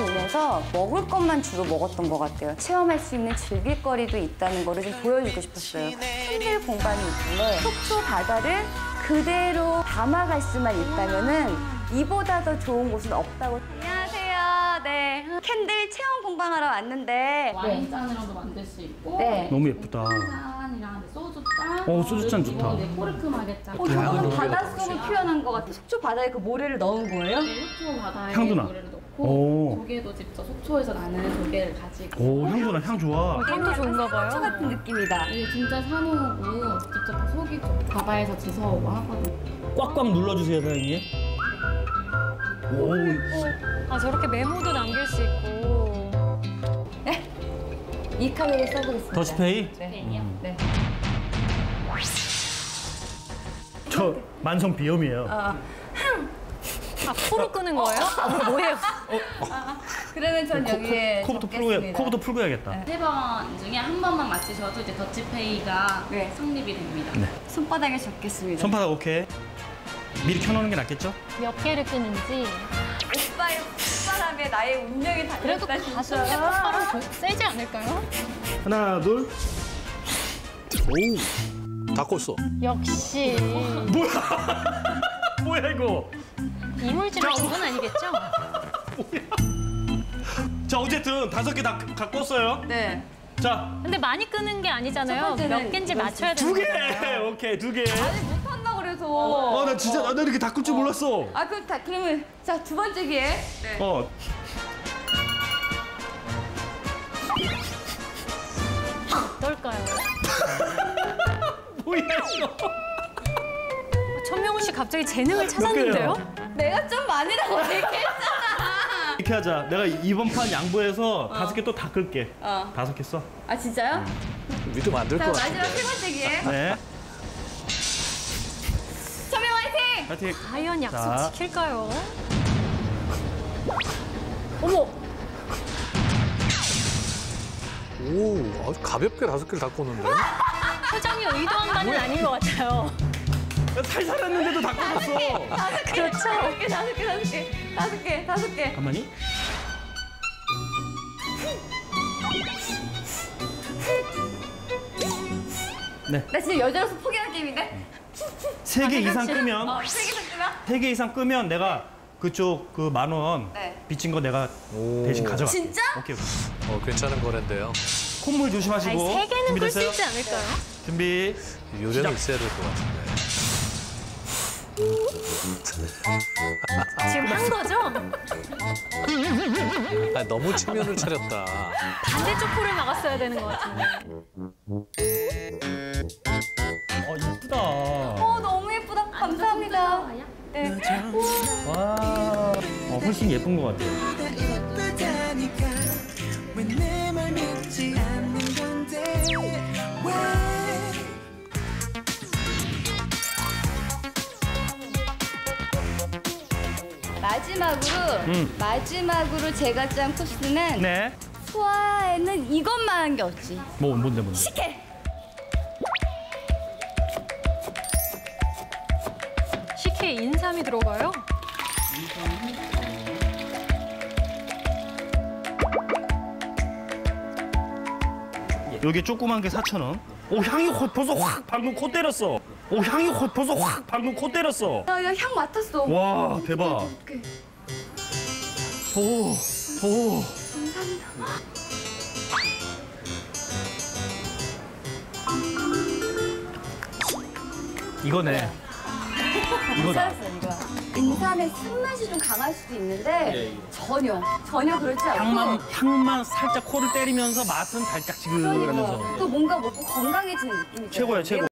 돌면서 먹을 것만 주로 먹었던 것 같아요. 체험할 수 있는 즐길거리도 있다는 거를 좀 보여주고 싶었어요. candle 공방이 있길래 속초 바다를 그대로 담아갈 수만 있다면 은 이보다 더 좋은 곳은 없다고. 안녕하세요. 네. candle 체험 공방하러 왔는데 와인잔이랑도 만들 수 있고 네. 너무 예쁘다. 잔이랑 소주잔 어, 소주잔 그리고 좋다. 네, 코르크 마개 잔 어, 저거는 바닷속을 표현한 것 같아. 속초 바다에 그 모래를 넣은 거예요? 네, 속초 바다에 향도 나. 모래를 넣고 오. 조개도 직접 속초에서 나는 조개를 가지고 오, 향도 나, 향 좋아. 향도 좋은가 봐요. 속초 같은 느낌이다. 이게 진짜 산호고 직접 다 속이 바다에서 지서오고 하거든요 꽉꽉 눌러주세요, 사장님. 오, 아 저렇게 메모도 남길 수 있고 이 카드를 써보겠습니다. 더치페이? 네. 네. 저 만성 비염이에요. 어, 아 코로 끄는 거예요? 아, 뭐예요? 그러면 전 여기에 코 부터 풀고, 적겠습니다. 코부터 풀고 해야겠다. 세번 중에 한 번만 맞히셔도 이제 더치페이가 네. 성립이 됩니다 네. 손바닥에 적겠습니다. 손바닥 오케이. 미리 켜놓는 게 낫겠죠? 몇 개를 끄는지 오빠의 콧바람에 나의 운명이 그래도 달렸다 가슴에 진짜. 콧바람 좀 세지 않을까요? 하나, 둘. 오, 다 껐어. 역시 뭐야, 이거? 이물질 같은 건 아니겠죠? 자, 어쨌든 다섯 개다 껐어요. 네. 자, 근데 많이 끄는 게 아니잖아요. 번째는 몇 개인지 맞춰야 두 되는 개! 거잖아요. 오케이, 두 개. 아니 못한다 그래서. 어, 나 진짜, 나 이렇게 다 끌 줄 몰랐어. 아 그럼 다 그러면 자 두 번째 기회. 네. 어. 어떨까요? 뭐야, 이거. 천명훈 씨 갑자기 재능을 몇 찾았는데요? 내가 좀 많이라고 얘기했잖아. 이렇게 하자. 내가 이번 판 양보해서 다섯 개 또 다 끌게. 어. 다섯 개 써. 아 진짜요? 믿으면 안될자것 마지막 같은데. 세 번째 기회. 네. 천명 화이팅! 파이팅. 과연 약속 자. 지킬까요? 어머! 오, 아주 가볍게 다섯 개를 다 껐는데. 표정이 의도한 바는 아닌 것 같아요. 살살 했는데도 다 꺼졌어. 그렇죠. 다섯 개 다섯 개 다섯 개 다섯 개 다섯 개. 가만히. 네. 나 지금 여자로서 포기한 게임인데? 세 개 이상 끄면 어, 세개 섞으면? 세 개 이상 끄면 내가 그쪽 그 만 원 네. 빚진 거 내가 오. 대신 가져갈게. 진짜? 오케이. 오케이. 어, 괜찮은 거랜데요. 콧물 조심하시고. 세 개는 끌 수 준비됐어요? 있지 않을까요? 준비. 요령이 있어야 될 것 같은데. 지금 한 거죠? 아, 너무 체면을 차렸다. 반대쪽 코를 막았어야 되는 것 같은데. 어 이쁘다. 어 너무 예쁘다. 감사합니다. 네. 와. 어 훨씬 예쁜 것 같아요. 마지막으로 음. 마지막으로 제가 짠 코스는 네. 소화에는 이것만 한 게 없지. 뭐 뭔데 뭔데? 식혜. 식혜 인삼이 들어가요? 여기 조그만 게 4,000원. 오 향이 확 벌써 확 방금 코 때렸어. 오 향이 확 벌써 확 방금 코 때렸어. 야, 야, 향 맡았어. 와 대박. 오케이. 오 오. 이거네. 이거다. 인삼의 쓴맛이 좀 강할 수도 있는데 전혀, 전혀 그렇지 않고 향만 향만 살짝 코를 때리면서 맛은 달짝지근하면서 또 뭔가 먹고 건강해지는 느낌이 최고야 최고.